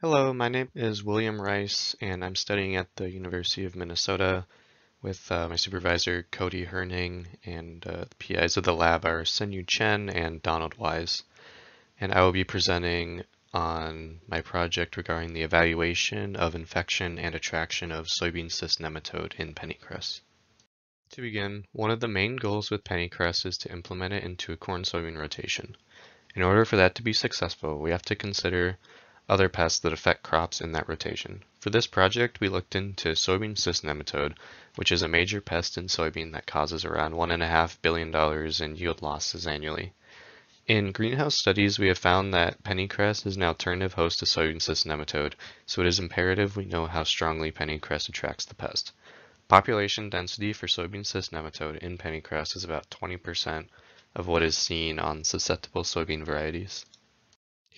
Hello, my name is William Rice, and I'm studying at the University of Minnesota with uh, my supervisor Cody Hoerning, and uh, the PIs of the lab are Senyu Chen and Donald Wyse. And I will be presenting on my project regarding the evaluation of infection and attraction of soybean cyst nematode in pennycress. To begin, one of the main goals with pennycress is to implement it into a corn-soybean rotation. In order for that to be successful, we have to consider other pests that affect crops in that rotation. For this project, we looked into soybean cyst nematode, which is a major pest in soybean that causes around $1.5 billion in yield losses annually. In greenhouse studies, we have found that pennycress is an alternative host to soybean cyst nematode, so it is imperative we know how strongly pennycress attracts the pest. Population density for soybean cyst nematode in pennycress is about 20% of what is seen on susceptible soybean varieties.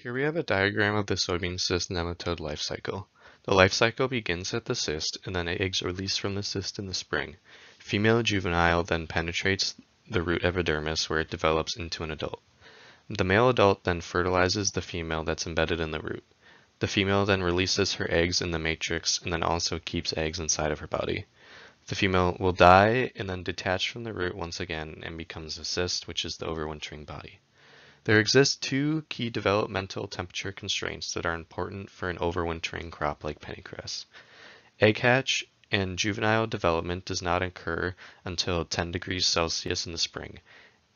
Here we have a diagram of the soybean cyst nematode life cycle. The life cycle begins at the cyst and then eggs are released from the cyst in the spring. Female juvenile then penetrates the root epidermis where it develops into an adult. The male adult then fertilizes the female that's embedded in the root. The female then releases her eggs in the matrix and then also keeps eggs inside of her body. The female will die and then detach from the root once again and becomes a cyst, which is the overwintering body. There exist two key developmental temperature constraints that are important for an overwintering crop like pennycress. Egg hatch and juvenile development does not occur until 10 degrees Celsius in the spring,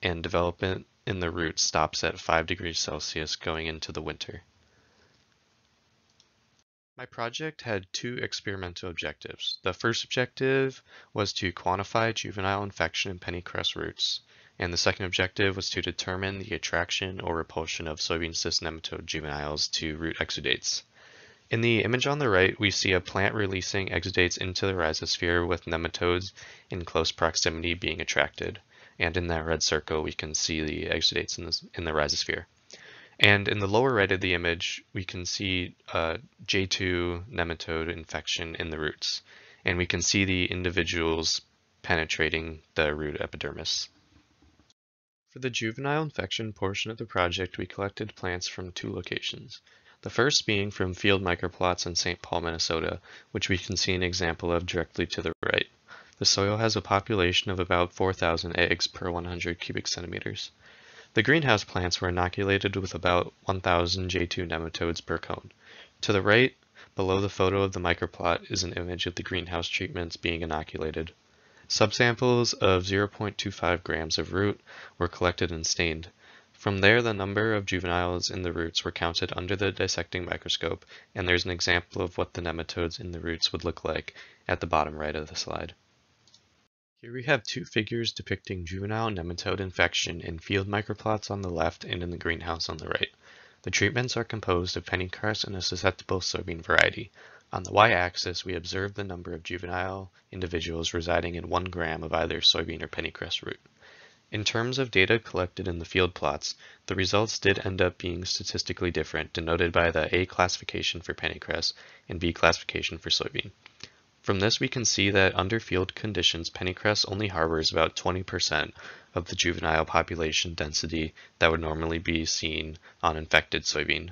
and development in the root stops at 5 degrees Celsius going into the winter. My project had two experimental objectives. The first objective was to quantify juvenile infection in pennycress roots and the second objective was to determine the attraction or repulsion of soybean cyst nematode juveniles to root exudates. In the image on the right, we see a plant releasing exudates into the rhizosphere with nematodes in close proximity being attracted. And in that red circle, we can see the exudates in, this, in the rhizosphere. And in the lower right of the image, we can see a J2 nematode infection in the roots. And we can see the individuals penetrating the root epidermis. For the juvenile infection portion of the project, we collected plants from two locations. The first being from field microplots in St. Paul, Minnesota, which we can see an example of directly to the right. The soil has a population of about 4,000 eggs per 100 cubic centimeters. The greenhouse plants were inoculated with about 1,000 J2 nematodes per cone. To the right, below the photo of the microplot, is an image of the greenhouse treatments being inoculated. Subsamples of 0.25 grams of root were collected and stained. From there, the number of juveniles in the roots were counted under the dissecting microscope, and there's an example of what the nematodes in the roots would look like at the bottom right of the slide. Here we have two figures depicting juvenile nematode infection in field microplots on the left and in the greenhouse on the right. The treatments are composed of pennycress and a susceptible soybean variety. On the y-axis, we observe the number of juvenile individuals residing in 1 gram of either soybean or pennycress root. In terms of data collected in the field plots, the results did end up being statistically different, denoted by the A classification for pennycress and B classification for soybean. From this we can see that under field conditions, pennycress only harbors about 20% of the juvenile population density that would normally be seen on infected soybean.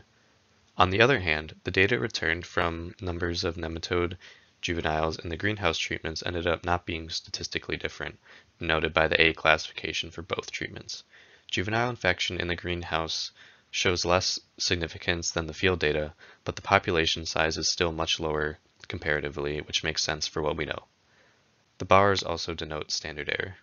On the other hand, the data returned from numbers of nematode juveniles in the greenhouse treatments ended up not being statistically different, noted by the A classification for both treatments. Juvenile infection in the greenhouse shows less significance than the field data, but the population size is still much lower comparatively, which makes sense for what we know. The bars also denote standard error.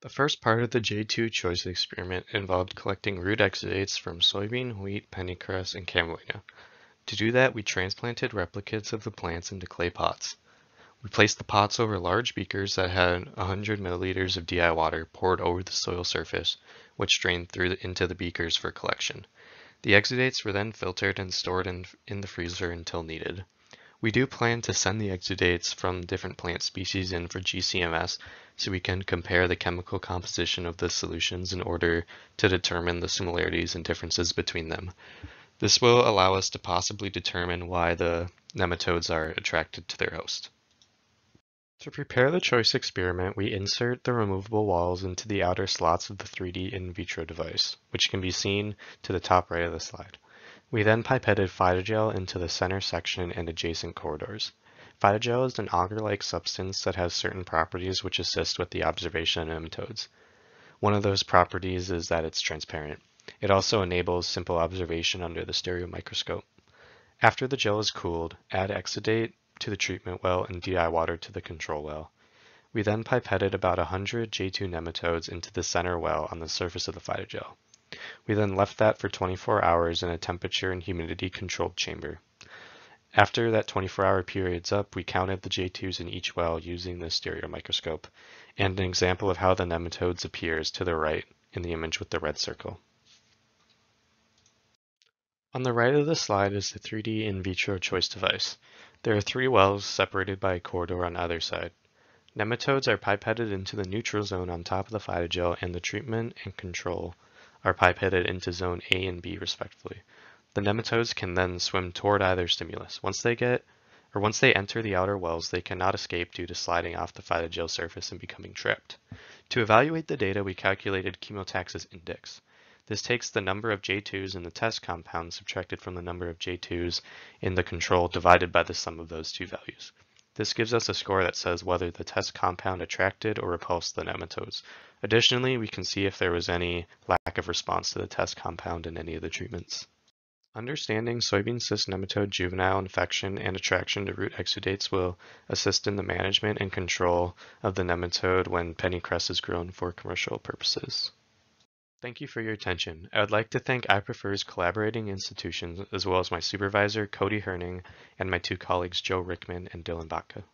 The first part of the J2 choice experiment involved collecting root exudates from soybean, wheat, pennycress, and camelina. To do that, we transplanted replicates of the plants into clay pots. We placed the pots over large beakers that had 100 milliliters of DI water poured over the soil surface, which drained through the, into the beakers for collection. The exudates were then filtered and stored in, in the freezer until needed. We do plan to send the exudates from different plant species in for GCMS so we can compare the chemical composition of the solutions in order to determine the similarities and differences between them. This will allow us to possibly determine why the nematodes are attracted to their host. To prepare the choice experiment, we insert the removable walls into the outer slots of the 3D in vitro device, which can be seen to the top right of the slide. We then pipetted phytogel into the center section and adjacent corridors. Phytogel is an agar-like substance that has certain properties which assist with the observation of nematodes. One of those properties is that it's transparent. It also enables simple observation under the stereo microscope. After the gel is cooled, add exudate to the treatment well and DI water to the control well. We then pipetted about 100 J2 nematodes into the center well on the surface of the phytogel. We then left that for 24 hours in a temperature and humidity controlled chamber. After that 24-hour period's up, we counted the J2s in each well using the stereo microscope, and an example of how the nematodes appears to the right in the image with the red circle. On the right of the slide is the 3D in vitro choice device. There are three wells separated by a corridor on either side. Nematodes are pipetted into the neutral zone on top of the phytogel and the treatment and control are pipetted into zone A and B respectively. The nematodes can then swim toward either stimulus. Once they get or once they enter the outer wells, they cannot escape due to sliding off the phytogel surface and becoming trapped. To evaluate the data, we calculated chemotaxis index. This takes the number of J2s in the test compound subtracted from the number of J2s in the control divided by the sum of those two values. This gives us a score that says whether the test compound attracted or repulsed the nematodes. Additionally, we can see if there was any lack of response to the test compound in any of the treatments. Understanding soybean cyst nematode juvenile infection and attraction to root exudates will assist in the management and control of the nematode when pennycress is grown for commercial purposes. Thank you for your attention. I would like to thank iPrefer's collaborating institutions as well as my supervisor, Cody Hoerning, and my two colleagues, Joe Rickman and Dylan Batka.